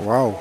Wow.